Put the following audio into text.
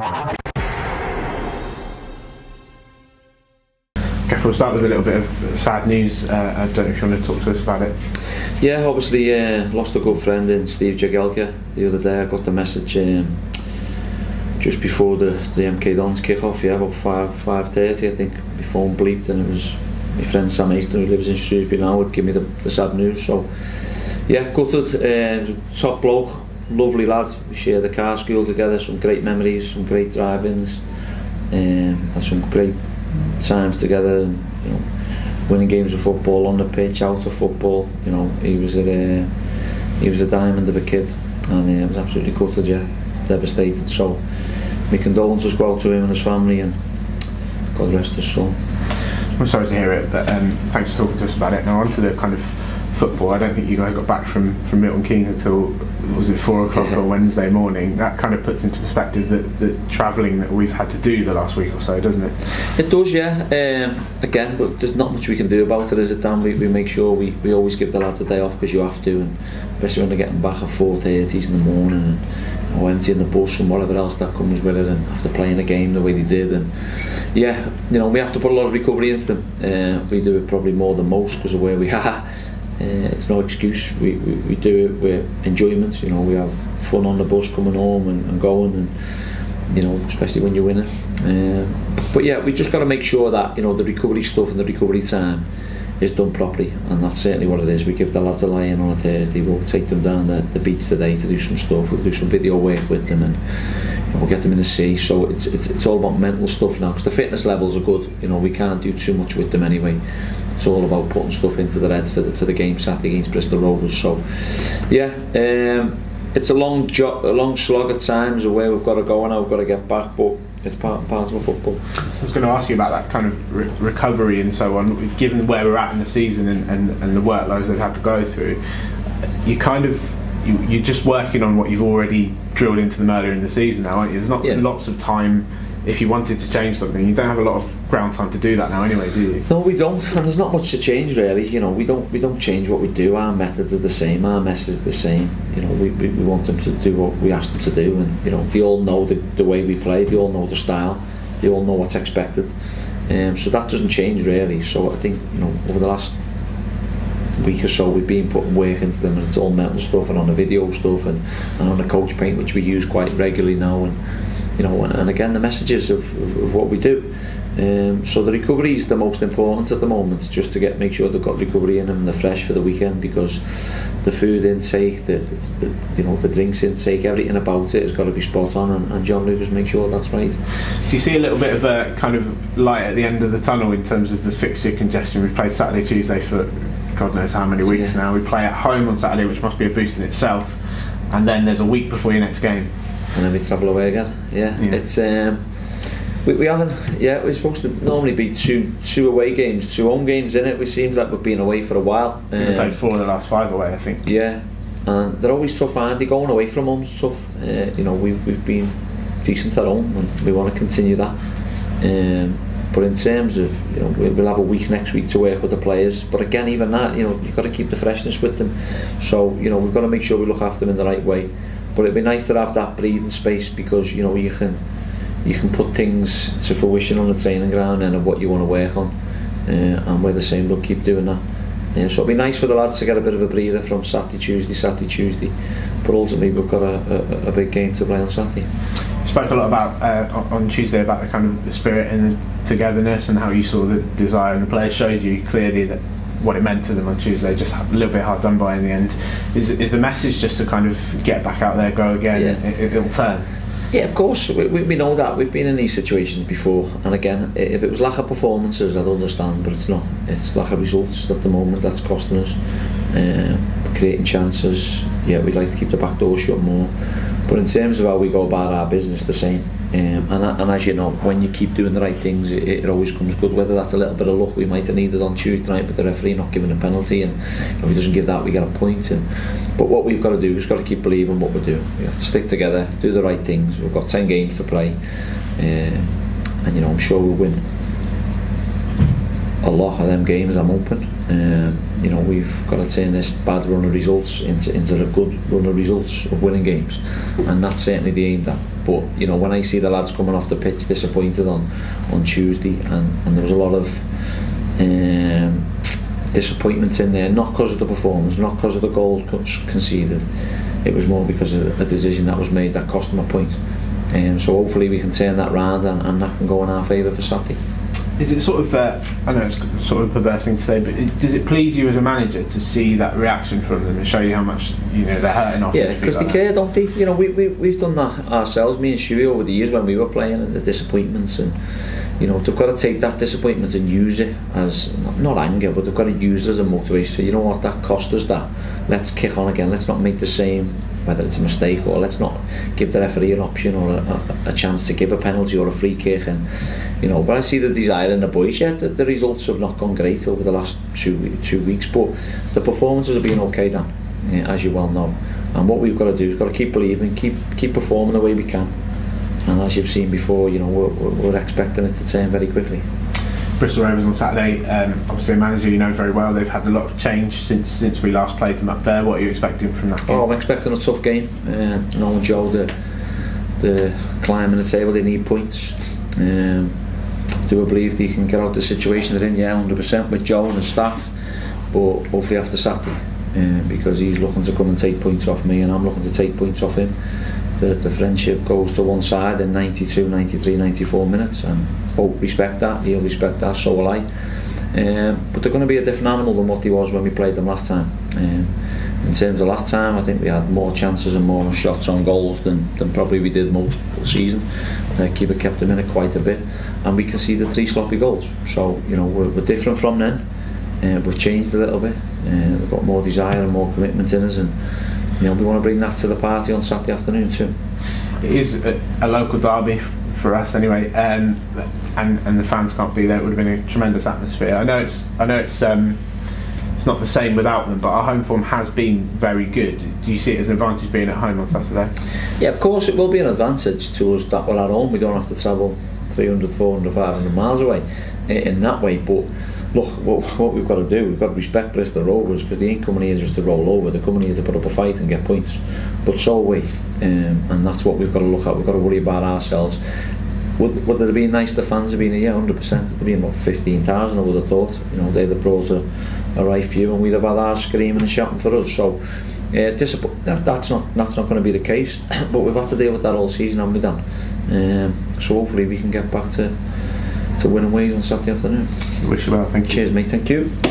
Okay, we'll start with a little bit of sad news. Uh, I don't know if you want to talk to us about it. Yeah, obviously uh, lost a good friend in Steve Jagielka the other day. I got the message um, just before the, the MK Dons kick-off, yeah, about 5, 5.30 I think, my phone bleeped and it was my friend Sam Easton who lives in Shrewsbury now would give me the, the sad news. So, yeah, gutted. Uh, top bloke, lovely lad. We shared the car school together, some great memories, some great drive-ins, um, had some great times together and, you know, winning games of football on the pitch, out of football. You know, he was a uh, he was a diamond of a kid, and uh, was absolutely gutted, yeah, devastated. So, my condolences go out to him and his family, and God rest his soul. I'm sorry to hear it, but um, thanks for talking to us about it. Now on to the kind of football. I don't think you guys got back from, from Milton Keynes until was it four o'clock Yeah. on Wednesday morning. That kind of puts into perspective the, the travelling that we've had to do the last week or so, doesn't it? It does, yeah. Um, again, but there's not much we can do about it, is it, Dan? We, we make sure we, we always give the lads a day off because you have to, and especially when they're getting back at 4.30 in the morning and know, emptying the bus and whatever else that comes with it, and after playing a game the way they did. And yeah, you know, we have to put a lot of recovery into them. Uh, we do it probably more than most because of where we are. Uh, it's no excuse. We, we, we do it with enjoyment. You know, we have fun on the bus coming home and, and going, and you know, especially when you're winning. Um, but yeah, we just got to make sure that you know the recovery stuff and the recovery time is done properly, and that's certainly what it is. We give the lads a lie in on a Thursday. We'll take them down the, the beach today to do some stuff. We'll do some video work with them, and you know, we'll get them in the sea. So it's it's, it's all about mental stuff now because the fitness levels are good. You know, we can't do too much with them anyway. It's all about putting stuff into the head for the, for the game Saturday against Bristol Rovers. So, yeah, um, it's a long jo- a long slog at times of where we've got to go and how we've got to get back, but it's part and parcel of football. I was going to ask you about that kind of re- recovery and so on. Given where we're at in the season and, and, and the workloads they've had to go through, you kind of you, you're just working on what you've already drilled into them earlier in the season now, aren't you? There's not Yeah. lots of time if you wanted to change something. You don't have a lot of ground time to do that now, anyway, do you? No, we don't, and there's not much to change really. You know, we don't we don't change what we do. Our methods are the same. Our message is the same. You know, we, we, we want them to do what we ask them to do, and you know, they all know the, the way we play. They all know the style. They all know what's expected. Um, so that doesn't change really. So I think you know over the last week or so we've been putting work into them and it's all mental stuff and on the video stuff and, and on the coach paint which we use quite regularly now and you know and, again the messages of, of, of what we do um, so the recovery is the most important at the moment just to get make sure they've got recovery in them and they're fresh for the weekend because the food intake the, the, the you know the drinks intake everything about it has got to be spot on and, and John Lucas make sure that's right Do you see a little bit of a kind of light at the end of the tunnel in terms of the fixture congestion? We've played Saturday, Tuesday for God knows how many weeks Yeah. now. We play at home on Saturday, which must be a boost in itself. And then there's a week before your next game. and then we travel away again. Yeah, Yeah. it's um, we, we haven't. Yeah, we're supposed to normally be two two away games, two home games in it. We seem like we've been away for a while. We've played Um, four of the last five away, I think. yeah, and they're always tough, aren't they? Going away from home's tough. Uh, you know, we've we've been decent at home, and we want to continue that. Um, but in terms of, you know, we'll have a week next week to work with the players. But again, even that, you know, you've got to keep the freshness with them. So, you know, we've got to make sure we look after them in the right way. But it'd be nice to have that breathing space because, you know, you can you can put things to fruition on the training ground and of what you want to work on. Uh, and we're the same, we'll keep doing that. Yeah, so it'd be nice for the lads to get a bit of a breather from Saturday, Tuesday, Saturday, Tuesday. But ultimately, we've got a, a, a big game to play on Saturday. Spoke a lot about uh, on- Tuesday about the kind of the spirit and the togetherness and how you saw the desire and the players showed you clearly that what it meant to them on Tuesday. Just a little bit hard done by in the end. Is is the message just to kind of get back out there, go again? Yeah. It, it'll turn. Yeah, of course. We, we, we know that. We've been in these situations before. And again, if it was lack of performances, I'd understand, but it's not. It's lack of results at the moment that's costing us. Uh, creating chances. Yeah, we'd like to keep the back door shut more. But in terms of how we go about our business, the same. Um, and, and as you know, when you keep doing the right things, it, it always comes good. Whether that's a little bit of luck we might have needed on Tuesday night, but the referee not giving a penalty, and if he doesn't give that, we get a point. And but what we've got to do is got to keep believing what we're doing. We have to stick together, do the right things. We've got ten games to play, um, and you know I'm sure we'll win. A lot of them games I'm open. Um, you know, we've got to turn this bad run of results into, into a good run of results of winning games, and that's certainly the aim. That, but you know, when I see the lads coming off the pitch disappointed on on Tuesday, and, and there was a lot of um, disappointment in there, not because of the performance, not because of the goals conceded. It was more because of a decision that was made that cost them a point. Um, so hopefully we can turn that round and, and that can go in our favour for Saturday is it sort of uh, I know it's sort of a perverse thing to say, but it, does it please you as a manager to see that reaction from them and show you how much you know they're hurting off? Yeah, because like they care, don't they? You know, we, we we've done that ourselves, me and Shuey over the years when we were playing and the disappointments and you know they've got to take that disappointment and use it as not anger, but they've got to use it as a motivation. So you know what, that cost us that. Let's kick on again. Let's not make the same whether it's a mistake or let's not give the referee an option or a, a, a chance to give a penalty or a free kick. And you know but I see the desire in the boys yet the, the results have not gone great over the last two two weeks but the performances have been okay Dan as you well know. And what we've got to do is got to keep believing keep keep performing the way we can. And as you've seen before you know we're, we're expecting it to turn very quickly Bristol Rovers on Saturday. Um, obviously, a manager you know very well. They've had a lot of change since since we last played them up there. What are you expecting from that game? Oh, I'm expecting a tough game. Uh, knowing Joe, the the climbing the table, they need points. Um, do I believe they can get out the situation they're in? Yeah, 100% with Joe and the staff. But hopefully after Saturday, uh, because he's looking to come and take points off me, and I'm looking to take points off him. The, the friendship goes to one side in 92, 93, 94 minutes, and both respect that, he'll respect that, so will I. Um, but they're going to be a different animal than what he was when we played them last time. Um, in terms of last time, I think we had more chances and more shots on goals than, than probably we did most season. Uh, keeper kept them in it quite a bit, and we conceded three sloppy goals. So you know we're, we're different from then. Uh, we've changed a little bit. Uh, we've got more desire and more commitment in us, and you know we want to bring that to the party on Saturday afternoon too. It is a, a local derby for us anyway, um, and and the fans can't be there. It would have been a tremendous atmosphere. I know it's I know it's um, it's not the same without them, but our home form has been very good. Do you see it as an advantage being at home on Saturday? Yeah, of course it will be an advantage to us that we're at home. We don't have to travel 300, 400, 500 miles away in that way, but look, what, what we've got to do, we've got to respect Bristol Rovers because they ain't coming here just to roll over. They're coming here to put up a fight and get points. But so are we, um, and that's what we've got to look at. We've got to worry about ourselves. Would, would it be nice the fans have been here? 100%. There'd be about 15,000, I would have thought. You know, they'd have brought a, a right few, and we'd have had ours screaming and shouting for us. So, uh, disappoint- that, that's not that's not going to be the case. but we've had to deal with that all season, haven't we, Dan? Um, so hopefully we can get back to to winning ways on Saturday afternoon. Wish you well, thank you. Cheers, mate. Thank you.